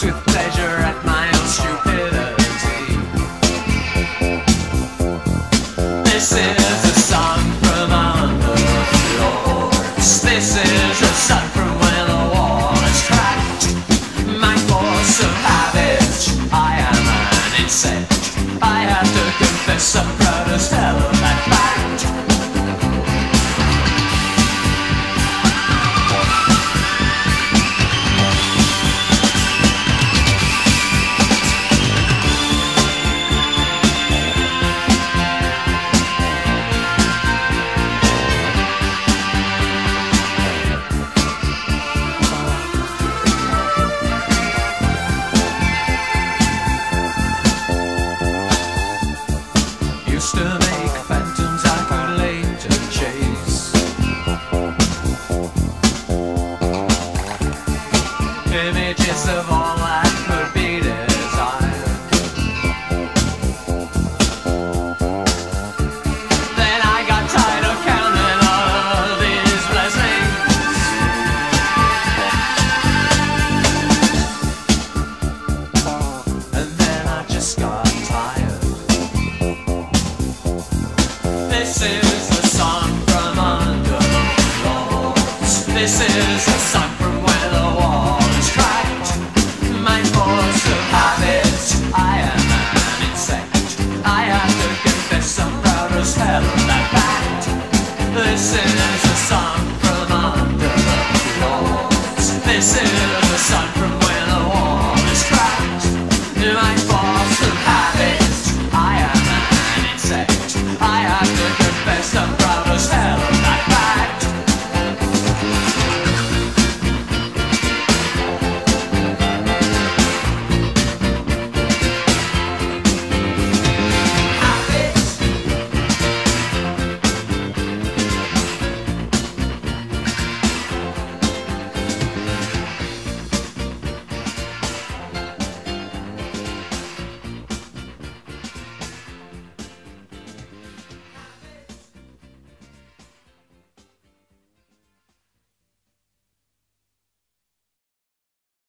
with pleasure. images of all I could be desired. Then I got tired of counting all these blessings. And then I just got tired. This is the song from under the floor. This is the song. some brothers held my back. This is a song from under the floor. This is.